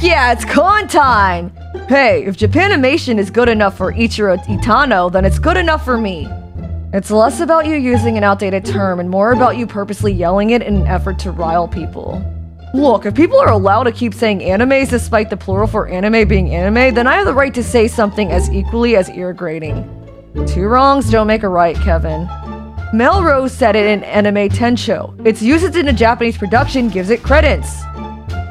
Heck yeah, it's con time! Hey, if Japanimation is good enough for Ichiro Itano, then it's good enough for me. It's less about you using an outdated term and more about you purposely yelling it in an effort to rile people. Look, if people are allowed to keep saying animes despite the plural for anime being anime, then I have the right to say something as equally as ear grating. Two wrongs don't make a right, Kevin. Melrose said it in Anime Tensho. Its usage in a Japanese production gives it credence.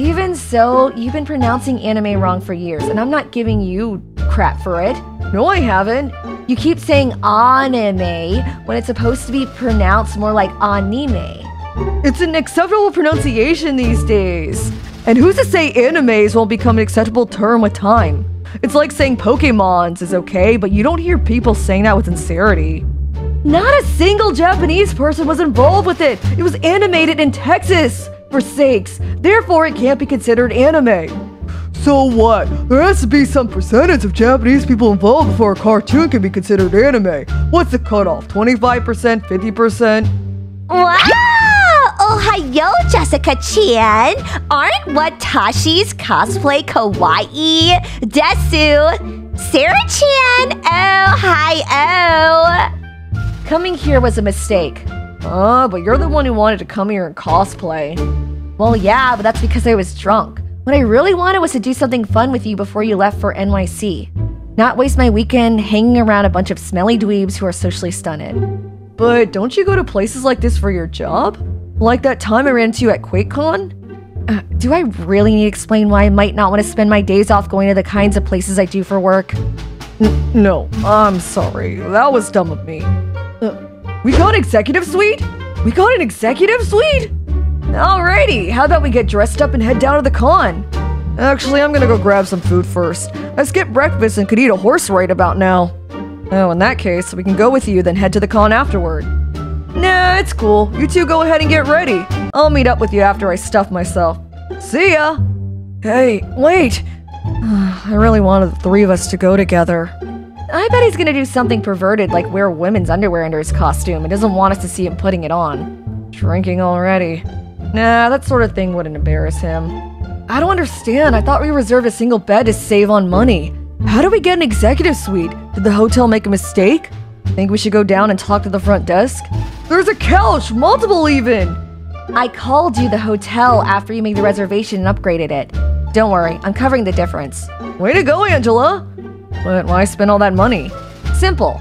Even so, you've been pronouncing anime wrong for years, and I'm not giving you crap for it. No, I haven't. You keep saying anime when it's supposed to be pronounced more like anime. It's an acceptable pronunciation these days. And who's to say animes won't become an acceptable term with time? It's like saying Pokemons is okay, but you don't hear people saying that with sincerity. Not a single Japanese person was involved with it. It was animated in Texas, for sakes. Therefore, it can't be considered anime. So what? There has to be some percentage of Japanese people involved before a cartoon can be considered anime. What's the cutoff? 25%? 50%? Wow! Ohayo, Jessica Chan! Aren't Watashi's cosplay kawaii? Desu! Sarah Chan! Oh, hi, oh! Coming here was a mistake. Oh, but you're the one who wanted to come here and cosplay. Well, yeah, but that's because I was drunk. What I really wanted was to do something fun with you before you left for NYC. Not waste my weekend hanging around a bunch of smelly dweebs who are socially stunted. But don't you go to places like this for your job? Like that time I ran into you at QuakeCon? Uh, do I really need to explain why I might not want to spend my days off going to the kinds of places I do for work? N no, I'm sorry. That was dumb of me. Uh, we got an executive suite? We got an executive suite? Alrighty, how about we get dressed up and head down to the con? Actually, I'm gonna go grab some food first. I skipped breakfast and could eat a horse right about now. Oh, in that case, we can go with you, then head to the con afterward. Nah, it's cool. You two go ahead and get ready. I'll meet up with you after I stuff myself. See ya! Hey, wait! I really wanted the three of us to go together. I bet he's gonna do something perverted like wear women's underwear under his costume and doesn't want us to see him putting it on. Drinking already. Nah, that sort of thing wouldn't embarrass him. I don't understand. I thought we reserved a single bed to save on money. How do we get an executive suite? Did the hotel make a mistake? Think we should go down and talk to the front desk? There's a couch! Multiple even! I called you the hotel after you made the reservation and upgraded it. Don't worry, I'm covering the difference. Way to go, Angela! But why spend all that money? Simple.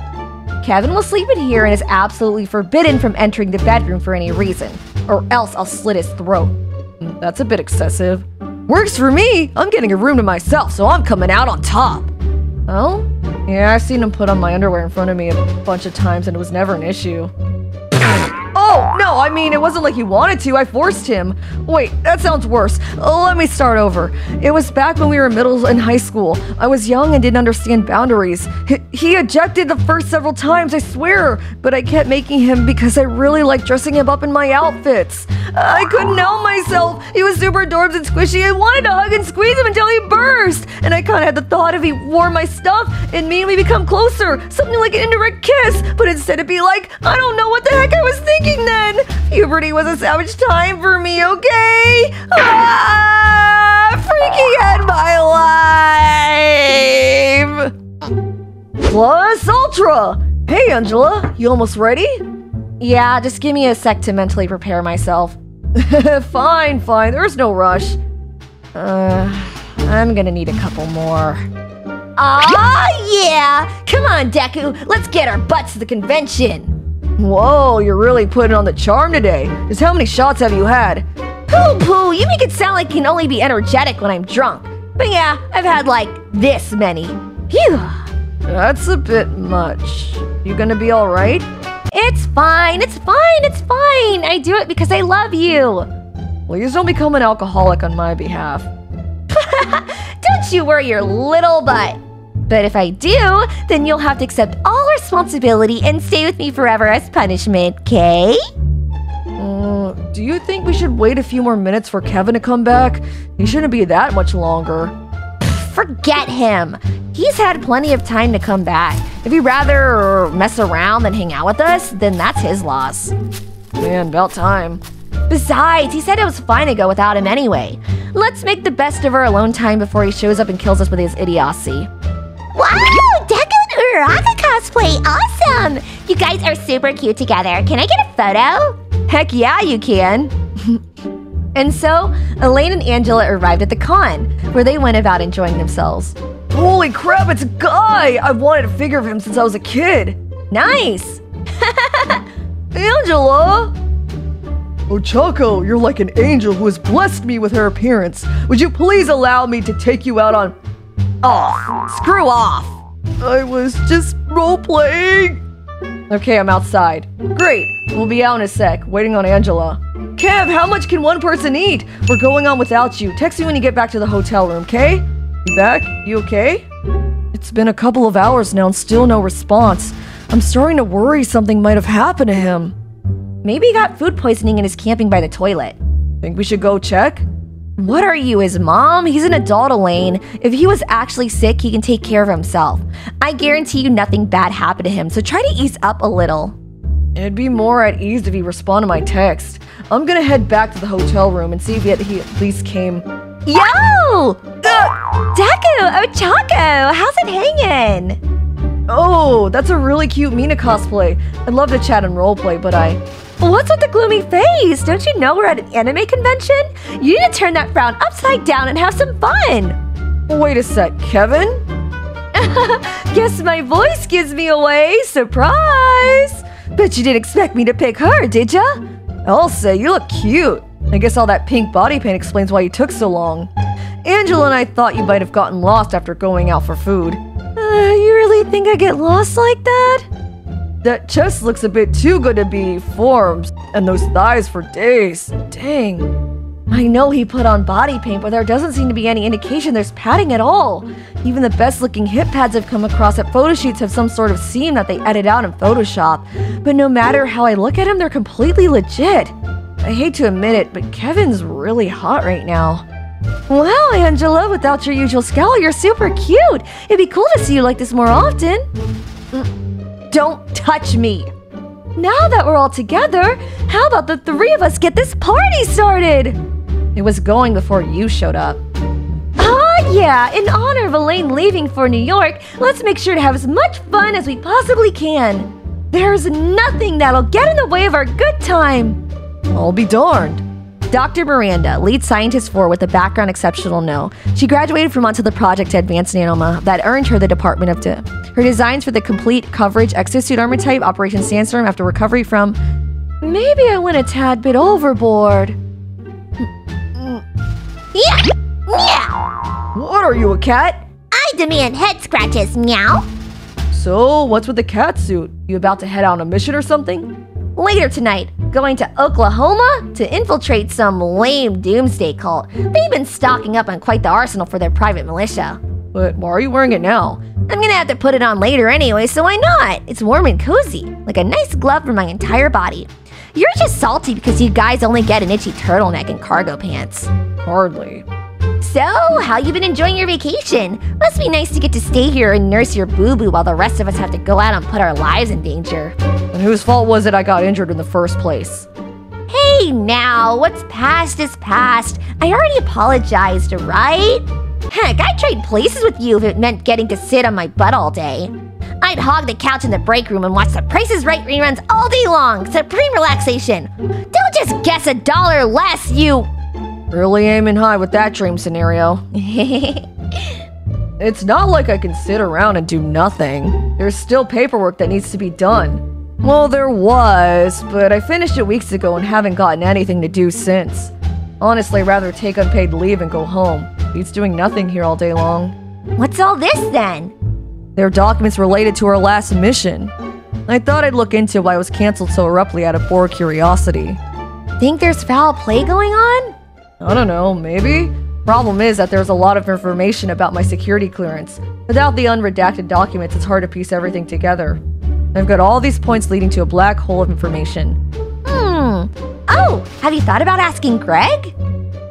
Kevin will sleep in here and is absolutely forbidden from entering the bedroom for any reason, or else I'll slit his throat. That's a bit excessive. Works for me! I'm getting a room to myself, so I'm coming out on top! Oh? Yeah, I've seen him put on my underwear in front of me a bunch of times and it was never an issue. Oh, no, I mean, it wasn't like he wanted to. I forced him. Wait, that sounds worse. Let me start over. It was back when we were middle and high school. I was young and didn't understand boundaries. He, ejected the first several times, I swear, but I kept making him because I really liked dressing him up in my outfits. I couldn't help myself. He was super adorbs and squishy. I wanted to hug and squeeze him until he burst. And I kind of had the thought if he wore my stuff, and me and we become closer. Something like an indirect kiss. But instead it'd be like, I don't know what the heck I was thinking then. Puberty was a savage time for me, okay? Ah, freaking end my life. Plus Ultra. Hey, Angela, you almost ready? Yeah, just give me a sec to mentally prepare myself. fine, fine, there's no rush. Uh, I'm gonna need a couple more. Ah, yeah! Come on, Deku, let's get our butts to the convention! Whoa, you're really putting on the charm today. Just how many shots have you had? Pooh pooh, you make it sound like I can only be energetic when I'm drunk. But yeah, I've had like this many. Phew. That's a bit much. You gonna be alright? It's fine, it's fine, it's fine. I do it because I love you. Please don't become an alcoholic on my behalf. don't you worry your little butt. But if I do, then you'll have to accept all responsibility and stay with me forever as punishment, okay? Uh, do you think we should wait a few more minutes for Kevin to come back? He shouldn't be that much longer. Forget him. He's had plenty of time to come back. If he'd rather mess around than hang out with us, then that's his loss. Man, about time. Besides, he said it was fine to go without him anyway. Let's make the best of our alone time before he shows up and kills us with his idiocy. Wow, Deku and Uraraka cosplay, awesome! You guys are super cute together. Can I get a photo? Heck yeah, you can! and so, Elaine and Angela arrived at the con, where they went about enjoying themselves. Holy crap, it's a guy! I've wanted a figure of him since I was a kid. Nice! Angela! Oh, Choco, you're like an angel who has blessed me with her appearance. Would you please allow me to take you out on. Off! Screw off! I was just role playing. Okay, I'm outside. Great, we'll be out in a sec, waiting on Angela. Kev, how much can one person eat? We're going on without you. Text me when you get back to the hotel room, okay? You back? You okay? It's been a couple of hours now and still no response. I'm starting to worry something might have happened to him. Maybe he got food poisoning and is camping by the toilet. Think we should go check? What are you, his mom? He's an adult, Elaine. If he was actually sick, he can take care of himself. I guarantee you nothing bad happened to him, so try to ease up a little. It'd be more at ease if he responded to my text. I'm gonna head back to the hotel room and see if he at least came. Yo! Uh, Deku! Oh, Choco! How's it hanging? Oh, that's a really cute Mina cosplay. I'd love to chat and roleplay, but I What's with the gloomy face? Don't you know we're at an anime convention? You need to turn that frown upside down and have some fun. Wait a sec, Kevin? Guess my voice gives me away. Surprise! Bet you didn't expect me to pick her, did ya? Elsa, you look cute. I guess all that pink body paint explains why you took so long. Angela and I thought you might have gotten lost after going out for food. Uh, you really think I get lost like that? That chest looks a bit too good to be formed, and those thighs for days. Dang. I know he put on body paint, but there doesn't seem to be any indication there's padding at all. Even the best looking hip pads I've come across at photo shoots have some sort of seam that they edit out in Photoshop. But no matter how I look at him, they're completely legit. I hate to admit it, but Kevin's really hot right now. Wow, Angela, without your usual scowl, you're super cute. It'd be cool to see you like this more often. Don't touch me! Now that we're all together, how about the three of us get this party started? It was going before you showed up. Ah, yeah, in honor of Elaine leaving for New York, let's make sure to have as much fun as we possibly can. There's nothing that'll get in the way of our good time. I'll be darned. Dr. Miranda, lead scientist 4 with a background exceptional no. She graduated from onto the project to advance Nanoma that earned her the Department of De- her designs for the complete coverage exosuit armor type Operation Sandstorm after recovery from. Maybe I went a tad bit overboard. Yeah! Meow! What are you, a cat? I demand head scratches, meow! So, what's with the cat suit? You about to head out on a mission or something? Later tonight, going to Oklahoma to infiltrate some lame doomsday cult. They've been stocking up on quite the arsenal for their private militia. But why are you wearing it now? I'm gonna have to put it on later anyway, so why not? It's warm and cozy, like a nice glove for my entire body. You're just salty because you guys only get an itchy turtleneck and cargo pants. Hardly. So, how you been enjoying your vacation? Must be nice to get to stay here and nurse your boo-boo while the rest of us have to go out and put our lives in danger. And whose fault was it I got injured in the first place? Hey now, what's past is past. I already apologized, right? Heck, I'd trade places with you if it meant getting to sit on my butt all day. I'd hog the couch in the break room and watch the Price Is Right reruns all day long. Supreme relaxation. Don't just guess a dollar less, you. Really aiming high with that dream scenario. it's not like I can sit around and do nothing. There's still paperwork that needs to be done. Well, there was, but I finished it weeks ago and haven't gotten anything to do since. Honestly, I'd rather take unpaid leave and go home. Beats doing nothing here all day long. What's all this then? They're documents related to our last mission. I thought I'd look into why it was canceled so abruptly out of poor curiosity. Think there's foul play going on? I don't know, maybe? Problem is that there's a lot of information about my security clearance. Without the unredacted documents, it's hard to piece everything together. I've got all these points leading to a black hole of information. Hmm. Oh, have you thought about asking Greg?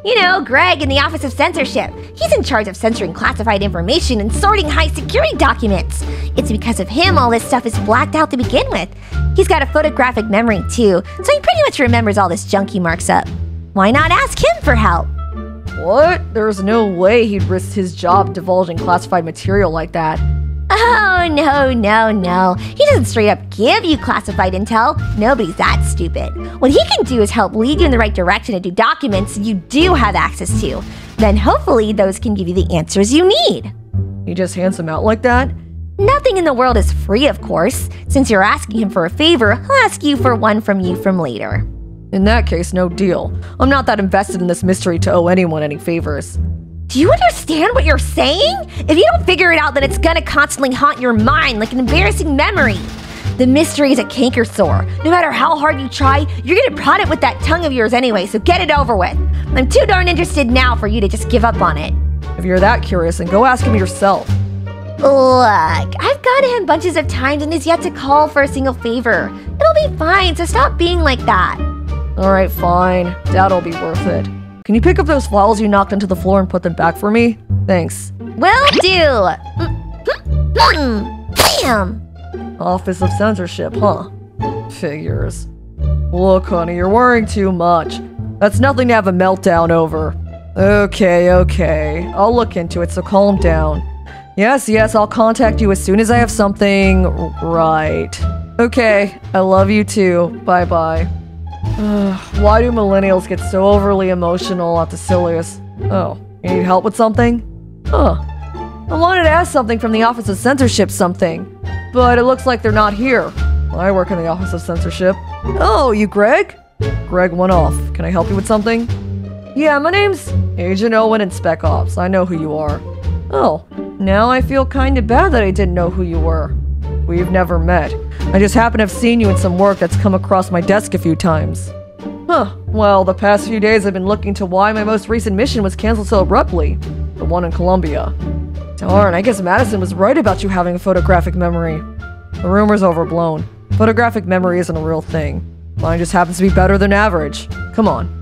You know, Greg in the Office of Censorship. He's in charge of censoring classified information and sorting high security documents. It's because of him all this stuff is blacked out to begin with. He's got a photographic memory too, so he pretty much remembers all this junk he marks up. Why not ask him for help? What? There's no way he'd risk his job divulging classified material like that. Oh, no, no, no. He doesn't straight up give you classified intel. Nobody's that stupid. What he can do is help lead you in the right direction and do documents you do have access to. Then hopefully those can give you the answers you need. He just hands them out like that? Nothing in the world is free, of course. Since you're asking him for a favor, he'll ask you for one from you from later. In that case, no deal. I'm not that invested in this mystery to owe anyone any favors. Do you understand what you're saying? If you don't figure it out, then it's gonna constantly haunt your mind like an embarrassing memory. The mystery is a canker sore. No matter how hard you try, you're gonna prod it with that tongue of yours anyway, so get it over with. I'm too darn interested now for you to just give up on it. If you're that curious, then go ask him yourself. Look, I've gone to him bunches of times and he's yet to call for a single favor. It'll be fine, so stop being like that. Alright, fine. That'll be worth it. Can you pick up those files you knocked into the floor and put them back for me? Thanks. Will do. Bam! Office of Censorship, huh? Figures. Look, honey, you're worrying too much. That's nothing to have a meltdown over. Okay, okay. I'll look into it, so calm down. Yes, yes, I'll contact you as soon as I have something right. Okay, I love you too. Bye bye Why do millennials get so overly emotional at the silliest? Oh, you need help with something? Huh. I wanted to ask something from the Office of Censorship something, but it looks like they're not here. I work in the Office of Censorship. Oh, you Greg? Greg went off. Can I help you with something? Yeah, my name's Agent Owen in Spec Ops. I know who you are. Oh, now I feel kinda bad that I didn't know who you were. We've never met. I just happen to have seen you in some work that's come across my desk a few times. Huh, well, the past few days I've been looking to why my most recent mission was canceled so abruptly. The one in Colombia. Darn, I guess Madison was right about you having a photographic memory. The rumor's overblown. Photographic memory isn't a real thing. Mine just happens to be better than average. Come on,